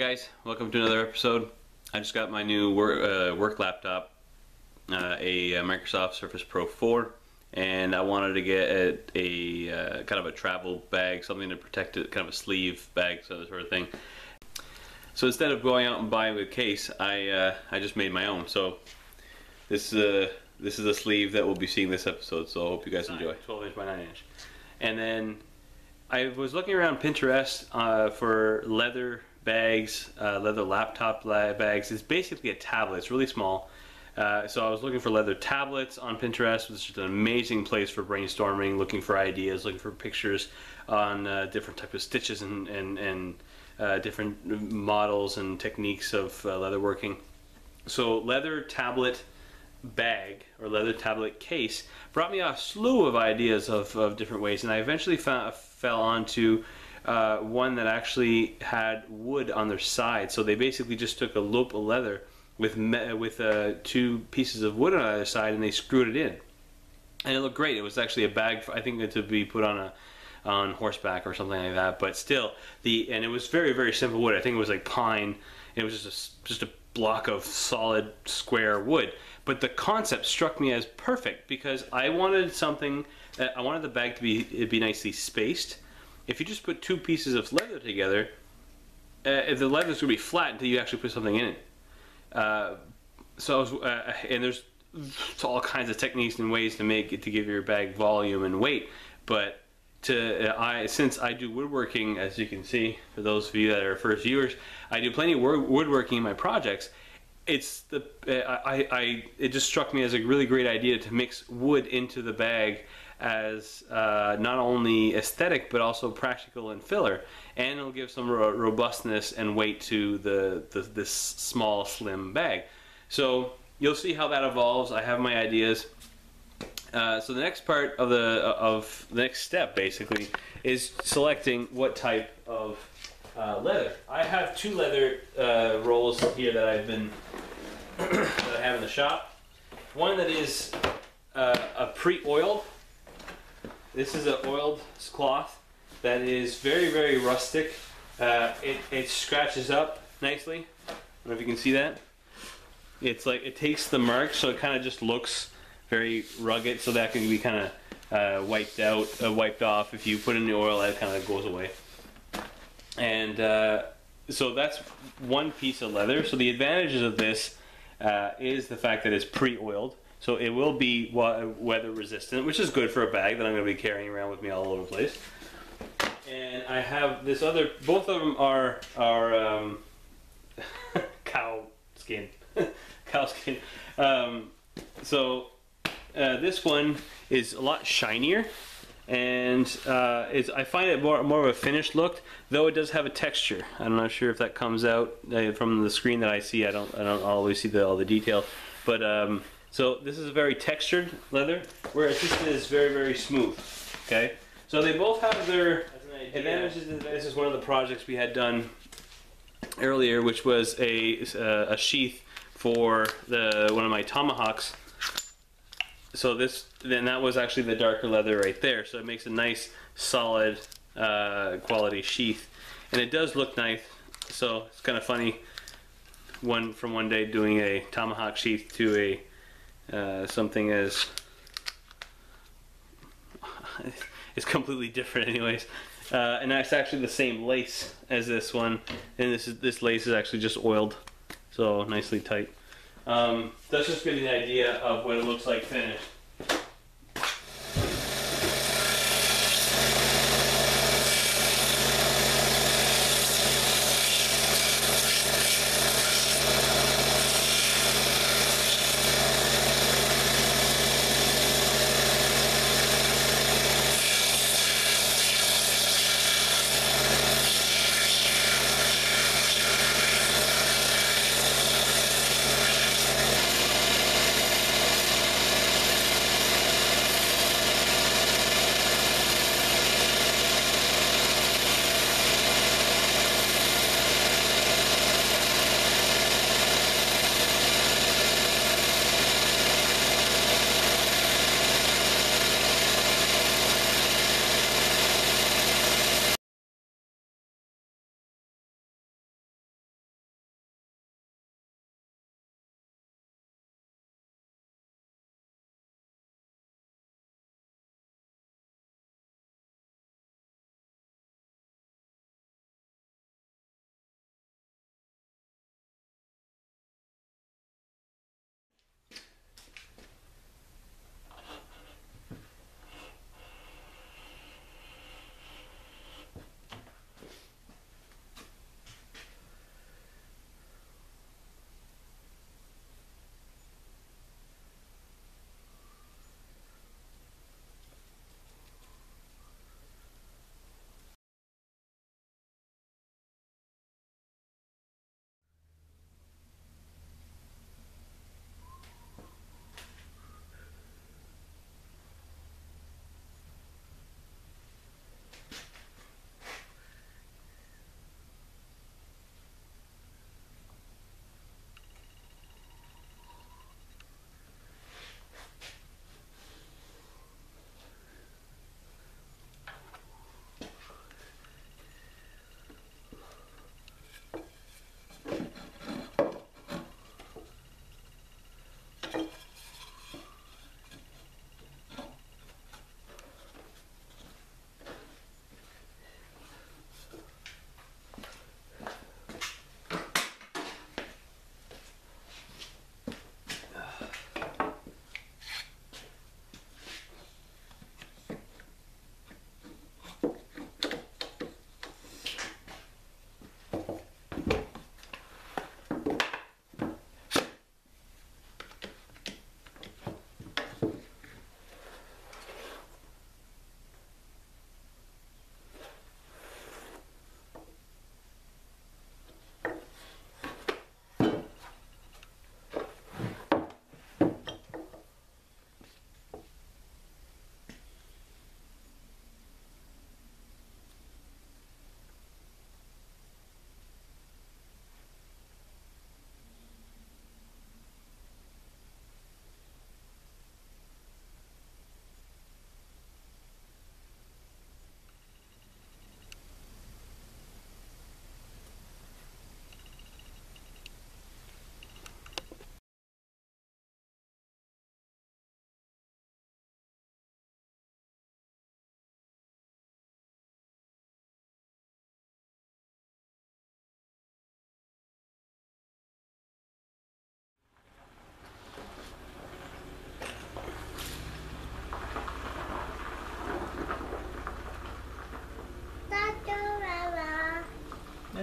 guys, welcome to another episode. I just got my new work, uh, work laptop, uh, a, uh, Microsoft Surface Pro 4, and I wanted to get a, a uh, kind of a travel bag, something to protect it, kind of a sleeve bag, so that sort of thing. So instead of going out and buying a case, I uh, I just made my own. So this uh, this is a sleeve that we'll be seeing this episode. So I hope you guys enjoy. 12 inch by 9 inch, and then I was looking around Pinterest uh, for leather bags, uh, leather laptop bags. It's basically a tablet. It's really small. Uh, so I was looking for leather tablets on Pinterest, which is an amazing place for brainstorming, looking for ideas, looking for pictures on uh, different types of stitches and, and, and uh, different models and techniques of uh, leather working. So leather tablet bag or leather tablet case brought me a slew of ideas of, of different ways and I eventually found, fell onto uh, one that actually had wood on their side. So they basically just took a loop of leather with with uh, two pieces of wood on either side and they screwed it in. And it looked great. It was actually a bag, for, I think, to be put on a on horseback or something like that. But still, the and it was very very simple wood. I think it was like pine. It was just a, just a block of solid square wood. But the concept struck me as perfect because I wanted something. I wanted the bag to be be nicely spaced if you just put two pieces of leather together, uh, the leather's going to be flat until you actually put something in it. Uh, so was, uh, and there's all kinds of techniques and ways to make it to give your bag volume and weight, but to uh, I since I do woodworking, as you can see, for those of you that are first viewers, I do plenty of woodworking in my projects. It's the uh, I, I it just struck me as a really great idea to mix wood into the bag as uh, not only aesthetic but also practical and filler. And it'll give some ro robustness and weight to the, the, this small slim bag. So you'll see how that evolves. I have my ideas. Uh, so the next part of the of the next step basically is selecting what type of uh, leather. I have two leather uh, rolls here that I've been that I have in the shop. One that is uh, a pre-oiled this is an oiled cloth that is very, very rustic. Uh, it, it scratches up nicely. I don't know if you can see that. It's like, it takes the mark, so it kind of just looks very rugged, so that can be kind of uh, wiped out, uh, wiped off. If you put in the oil, that kind of goes away. And uh, so that's one piece of leather. So the advantages of this uh, is the fact that it's pre-oiled. So it will be weather resistant, which is good for a bag that I'm going to be carrying around with me all over the place. And I have this other, both of them are, are um, cow skin. cow skin. Um, so uh, this one is a lot shinier and uh, I find it more, more of a finished look, though it does have a texture. I'm not sure if that comes out uh, from the screen that I see. I don't I don't always see the, all the detail, but um, so this is a very textured leather, whereas this is very, very smooth. Okay, so they both have their advantages. This is one of the projects we had done earlier, which was a uh, a sheath for the one of my tomahawks. So this then that was actually the darker leather right there. So it makes a nice, solid, uh, quality sheath, and it does look nice. So it's kind of funny. One from one day doing a tomahawk sheath to a uh, something as it's completely different anyways. Uh, and that's actually the same lace as this one. And this is this lace is actually just oiled. So nicely tight. Um, that's just getting the idea of what it looks like finished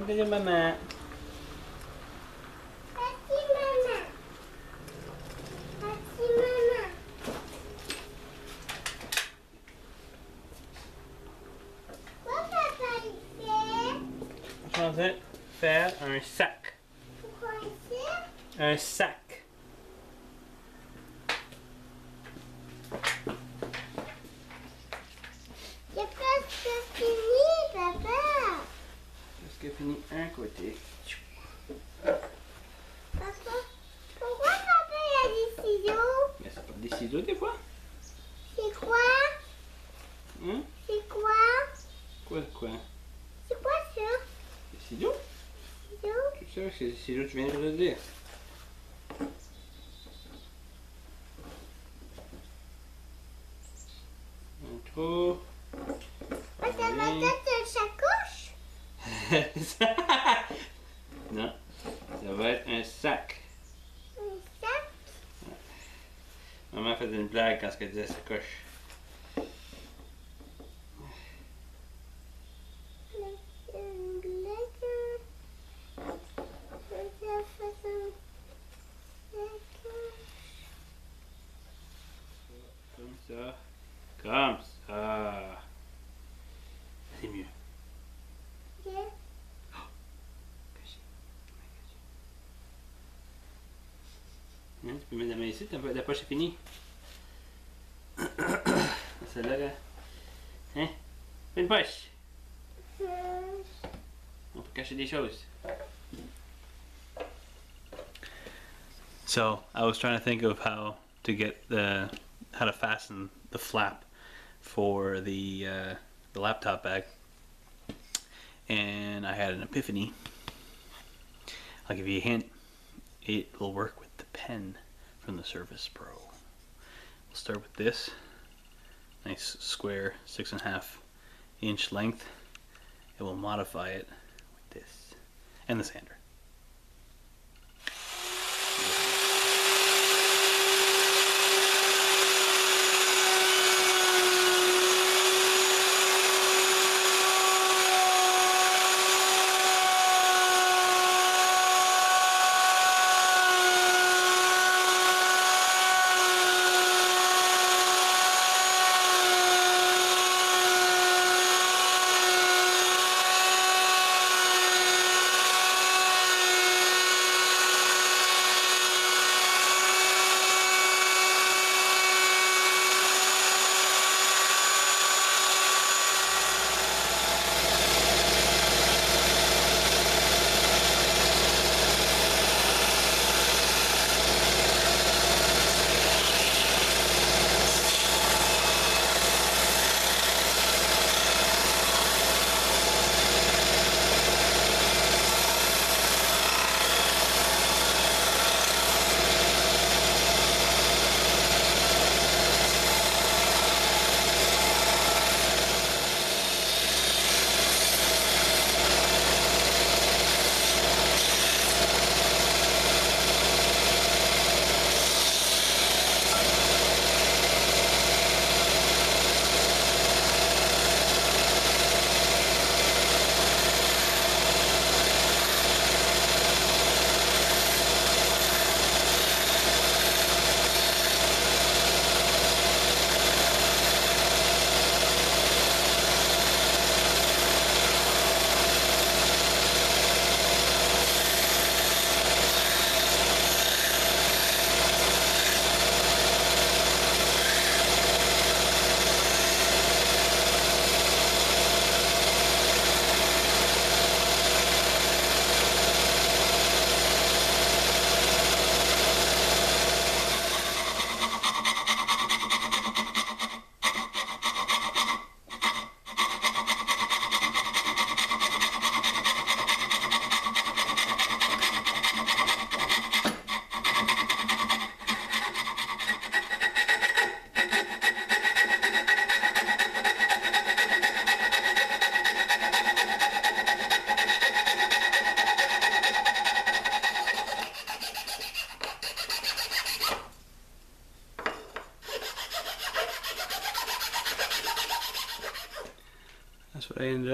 Look at your mama. Que fini un côté? Papa, pourquoi papa il a des ciseaux Mais ça porte des ciseaux des fois. C'est quoi? Hein? C'est quoi? Quoi, quoi? C'est quoi ça? Des ciseaux? Ciseaux? C'est ça, c'est des ciseaux, tu viens de le dire. Un trou. Ah, ça va être une sacoche non, ça va être un sac. Un sac? Maman faisait une blague quand elle disait sacoche. Ici, ta la poche est finie. Celle-là, là. Hein? Fais une poche. On peut cacher des choses. So I was trying to think of how to get the how to fasten the flap for the uh, the laptop bag, and I had an epiphany. I'll give you a hint. It will work with the pen from the Surface Pro. We'll start with this nice square six and a half inch length. It will modify it with this and the sander.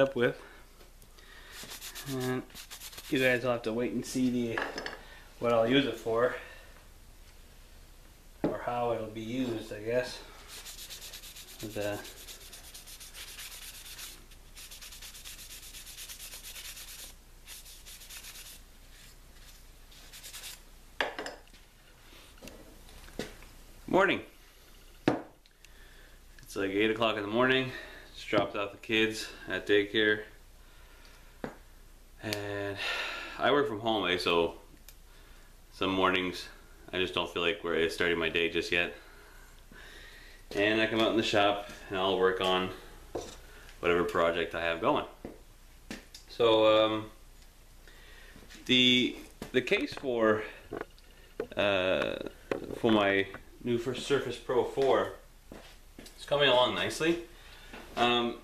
Up with. And you guys will have to wait and see the what I'll use it for. Or how it'll be used, I guess. The Morning. It's like 8 o'clock in the morning. Dropped off the kids at daycare. And I work from home, eh, so some mornings I just don't feel like we're starting my day just yet. And I come out in the shop and I'll work on whatever project I have going. So um, the the case for uh, for my new Surface Pro 4 is coming along nicely. Um,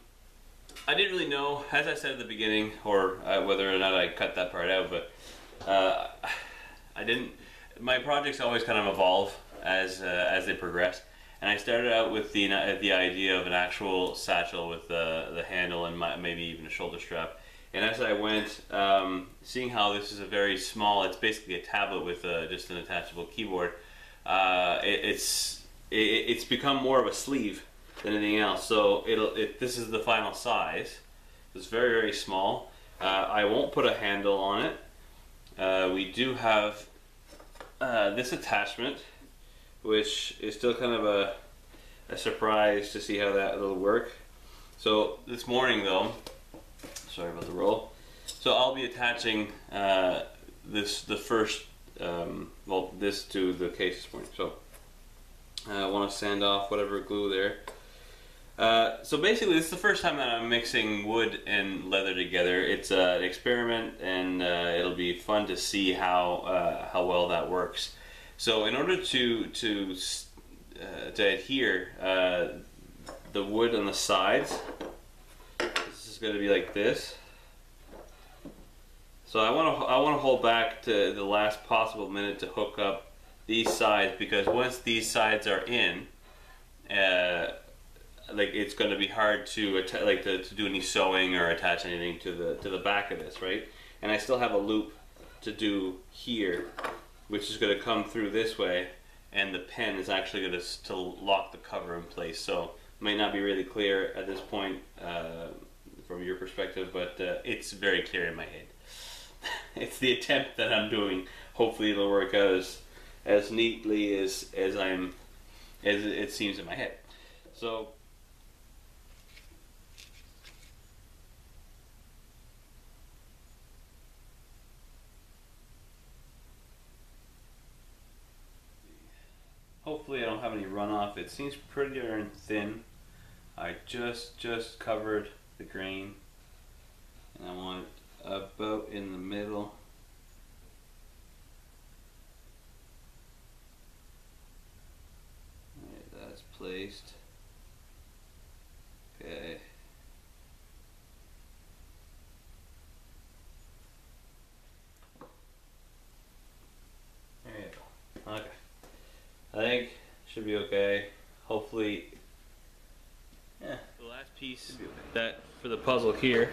I didn't really know, as I said at the beginning, or uh, whether or not I cut that part out, but uh, I didn't. My projects always kind of evolve as uh, as they progress, and I started out with the the idea of an actual satchel with the the handle and my, maybe even a shoulder strap. And as I went, um, seeing how this is a very small, it's basically a tablet with uh, just an attachable keyboard. Uh, it, it's it, it's become more of a sleeve than anything else. So it'll it, this is the final size. It's very very small. Uh, I won't put a handle on it. Uh, we do have uh, this attachment, which is still kind of a, a surprise to see how that will work. So this morning though, sorry about the roll. So I'll be attaching uh, this the first um, well this to the case this morning. So uh, I want to sand off whatever glue there. Uh, so basically, this is the first time that I'm mixing wood and leather together. It's uh, an experiment, and uh, it'll be fun to see how uh, how well that works. So, in order to to uh, to adhere, the wood on the sides, this is going to be like this. So I want to I want to hold back to the last possible minute to hook up these sides because once these sides are in like it's going to be hard to like to, to do any sewing or attach anything to the to the back of this, right? And I still have a loop to do here, which is going to come through this way, and the pen is actually going to to lock the cover in place. So it might not be really clear at this point uh, from your perspective, but uh, it's very clear in my head. it's the attempt that I'm doing. Hopefully, it'll work out as as neatly as as I'm as it seems in my head. So Hopefully I don't have any runoff. It seems pretty darn thin. I just just covered the grain and I want about in the middle. Right, that's placed. Okay. There you go. Okay. I think should be okay. Hopefully, yeah. The last piece okay. that the puzzle here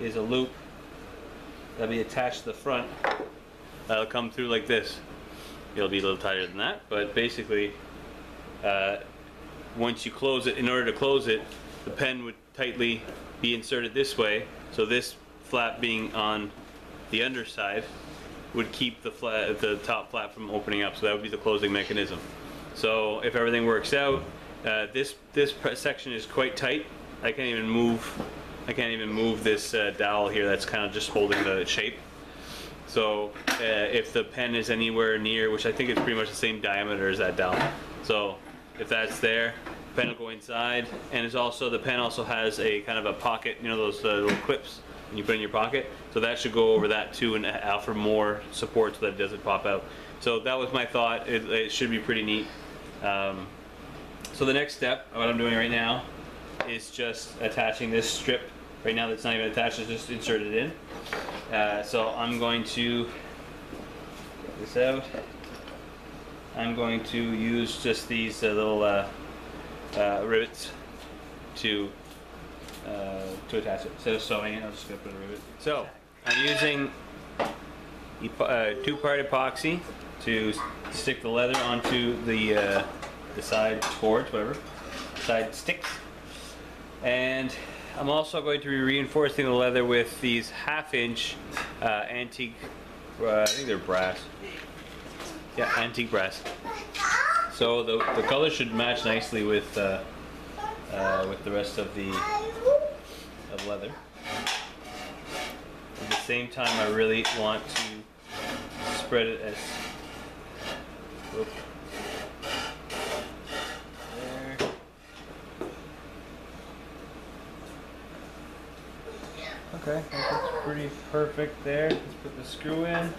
is a loop that'll be attached to the front. That'll come through like this. It'll be a little tighter than that, but basically, uh, once you close it, in order to close it, the pen would tightly be inserted this way. So this flap being on the underside would keep the flat, the top flap from opening up. So that would be the closing mechanism. So if everything works out, uh, this this section is quite tight. I can't even move. I can't even move this uh, dowel here. That's kind of just holding the shape. So uh, if the pen is anywhere near, which I think is pretty much the same diameter as that dowel. So if that's there, pen will go inside, and it's also the pen also has a kind of a pocket. You know those uh, little clips you put in your pocket. So that should go over that too and offer more support so that it doesn't pop out. So that was my thought. It, it should be pretty neat. Um, so the next step, what I'm doing right now, is just attaching this strip. Right now that's not even attached, it's just inserted in. Uh, so I'm going to get this out. I'm going to use just these uh, little uh, uh, rivets to uh, to attach it. Instead of sewing it, I'm just gonna put a rivet. So I'm using uh, two-part epoxy to stick the leather onto the the side boards, whatever, side sticks. And I'm also going to be reinforcing the leather with these half-inch uh, antique. Uh, I think they're brass. Yeah, antique brass. So the the color should match nicely with uh, uh, with the rest of the of leather. At the same time, I really want to spread it as. There. Okay, think that's pretty perfect there. Let's put the screw in.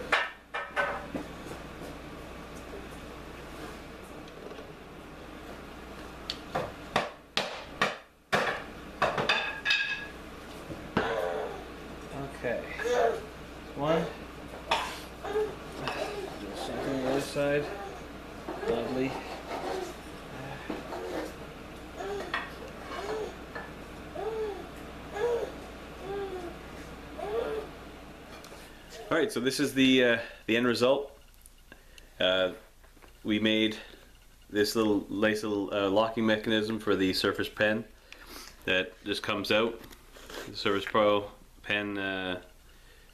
Okay. One. Something on the other side. Lovely. All right, so this is the uh, the end result. Uh, we made this little nice little uh, locking mechanism for the Surface Pen that just comes out. The Surface Pro pen uh,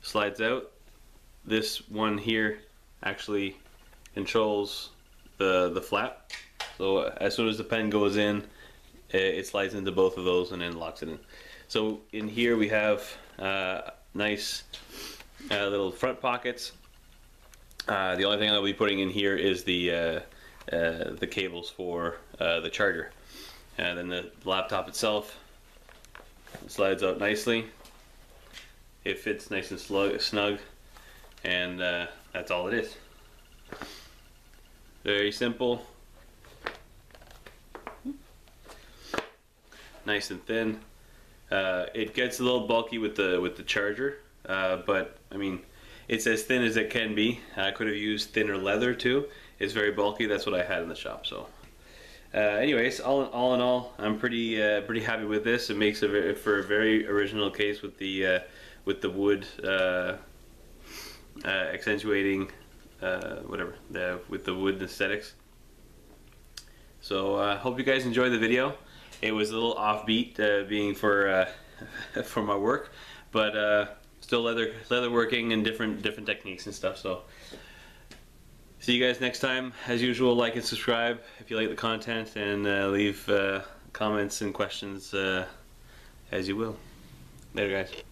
slides out. This one here actually controls the the flap. So uh, as soon as the pen goes in, it slides into both of those and then locks it in. So in here we have uh, nice uh, little front pockets. Uh, the only thing I'll be putting in here is the uh, uh, the cables for uh, the charger, and then the laptop itself slides out nicely. It fits nice and slug, snug, and that's all it is. Very simple, nice and thin. Uh, it gets a little bulky with the with the charger, uh, but I mean, it's as thin as it can be. I could have used thinner leather too. It's very bulky. That's what I had in the shop. So, uh, anyways, all in, all in all, I'm pretty uh, pretty happy with this. It makes a for a very original case with the uh, with the wood uh, accentuating whatever the with the wood aesthetics. So, uh, hope you guys enjoyed the video. It was a little offbeat, being for for my work, but still leather leather working and different different techniques and stuff. So, see you guys next time. As usual, like and subscribe if you like the content, and uh, leave uh, comments and questions uh, as you will. Later, guys.